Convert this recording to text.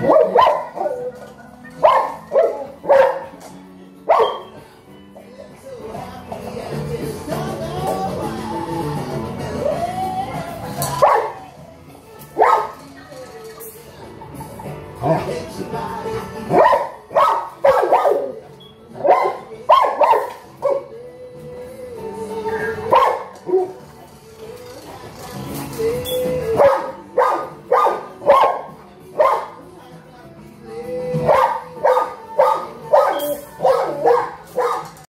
What? Oh.